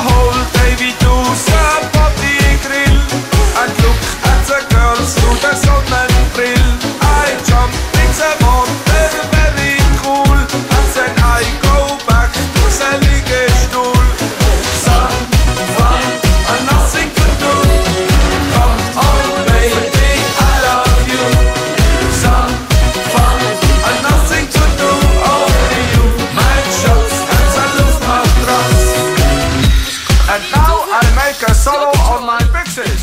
hold. Take a solo on my fixes.